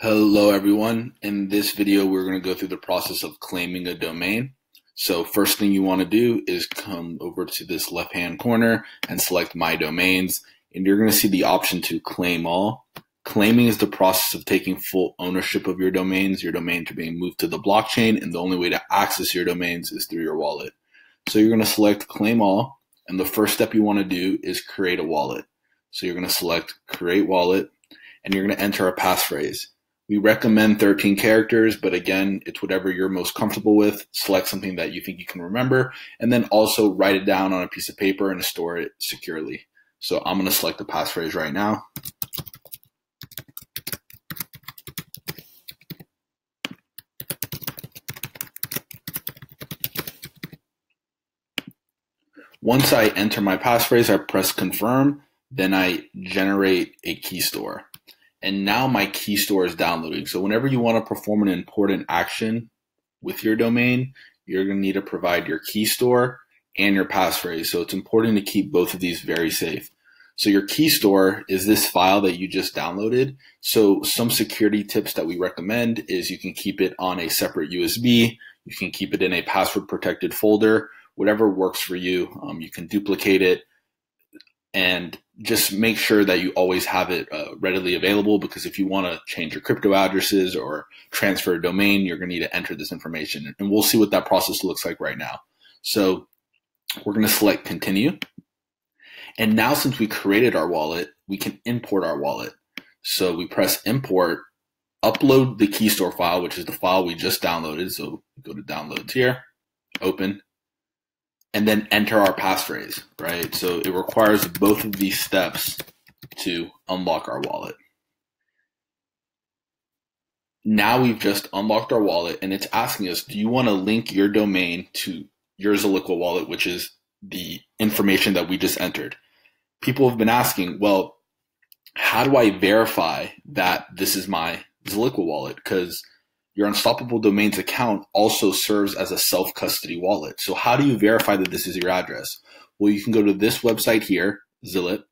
Hello everyone. In this video, we're going to go through the process of claiming a domain. So first thing you want to do is come over to this left hand corner and select my domains and you're going to see the option to claim all. Claiming is the process of taking full ownership of your domains. Your domains are being moved to the blockchain and the only way to access your domains is through your wallet. So you're going to select claim all and the first step you want to do is create a wallet. So you're going to select create wallet and you're going to enter a passphrase. We recommend 13 characters, but again, it's whatever you're most comfortable with. Select something that you think you can remember, and then also write it down on a piece of paper and store it securely. So I'm going to select the passphrase right now. Once I enter my passphrase, I press confirm, then I generate a key store and now my key store is downloading. So whenever you want to perform an important action with your domain, you're going to need to provide your key store and your passphrase. So it's important to keep both of these very safe. So your key store is this file that you just downloaded. So some security tips that we recommend is you can keep it on a separate USB. You can keep it in a password protected folder, whatever works for you. Um, you can duplicate it and just make sure that you always have it uh, readily available because if you want to change your crypto addresses or transfer a domain, you're going to need to enter this information. And we'll see what that process looks like right now. So we're going to select continue. And now since we created our wallet, we can import our wallet. So we press import, upload the key store file, which is the file we just downloaded. So go to downloads here, open, and then enter our passphrase, right? So it requires both of these steps to unlock our wallet. Now we've just unlocked our wallet and it's asking us, do you want to link your domain to your Zilliqa wallet, which is the information that we just entered? People have been asking, well, how do I verify that this is my Zilliqa wallet? Because your Unstoppable Domains account also serves as a self custody wallet. So, how do you verify that this is your address? Well, you can go to this website here, Zillet,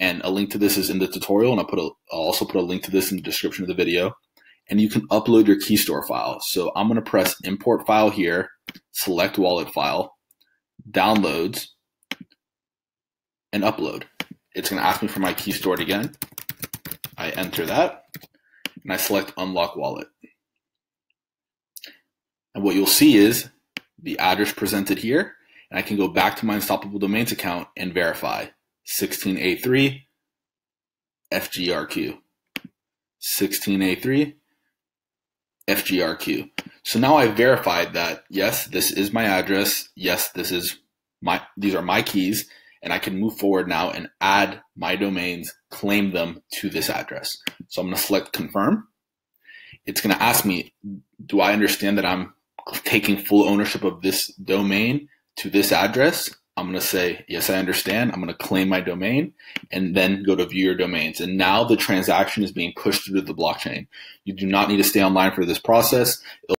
and a link to this is in the tutorial, and I'll put a, I'll also put a link to this in the description of the video. And you can upload your key store file. So, I'm going to press import file here, select wallet file, downloads, and upload. It's going to ask me for my key stored again. I enter that, and I select unlock wallet. And what you'll see is the address presented here, and I can go back to my Unstoppable Domains account and verify 16A3 FGRQ. 16A3 FGRQ. So now I've verified that yes, this is my address. Yes, this is my these are my keys, and I can move forward now and add my domains, claim them to this address. So I'm going to select confirm. It's going to ask me, do I understand that I'm taking full ownership of this domain to this address, I'm going to say, yes, I understand. I'm going to claim my domain and then go to view your domains. And now the transaction is being pushed through the blockchain. You do not need to stay online for this process. It'll